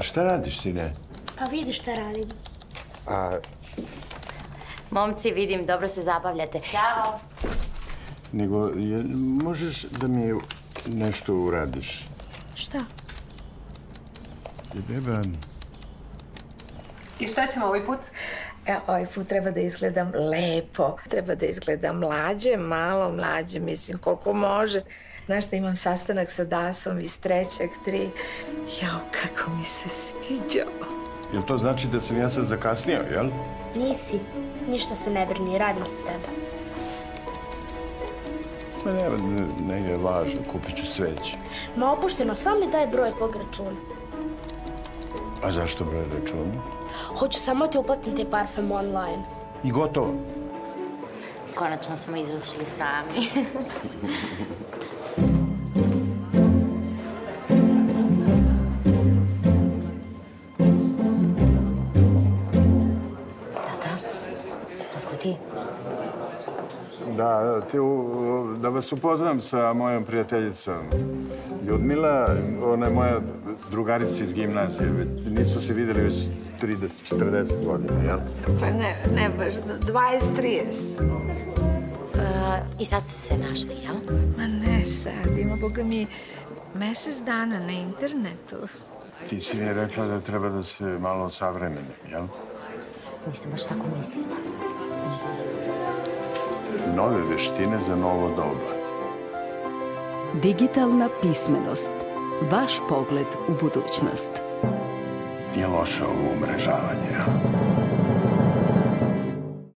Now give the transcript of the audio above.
šta radiš, sine? Pa vidi šta radim. A, Momci, vidim, dobro se zabavljate. Ćao. nego, je, možeš da mi nešto uradiš? Šta? I beba, I šta ćemo ovaj put? E, ovaj put treba da izgledam lepo. Treba da izgledam mlađe, malo mlađe, mislim, koliko može. Znaš da imam sastanak sa Dasom iz trećeg, tri. Jao, kako mi se sviđa. jel to znači da sam ja sad zakasnio, jel? Nisi. Ništa se ne brini, radim za tebe. Ma nema, ne, ne je važno, kupit ću sveće. Ma opušteno, samo mi daj broj tvog računa. A zašto broj računa? Hoću samo ti uplatim te parfem online. I gotovo. Konačno smo izašli sami. Tata, otko ti? Da, ti, da vas upoznam sa mojom prijateljicom. Ljudmila, ona je moja drugarica iz gimnazije. Nismo se vidjeli već 30, 40 godina, jel? Pa ne, ne baš, 20-30. E, I sad ste se našli, jel? Ma ne sad, ima boga mi mesec dana na internetu. Ti si mi rekla da treba da se malo savremenim, jel? Nisam baš tako mislila. Nove veštine za novo doba. Digitalna pismenost. Vaš pogled u budućnost. Nije loše ovo umrežavanje?